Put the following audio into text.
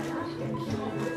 よいしょ。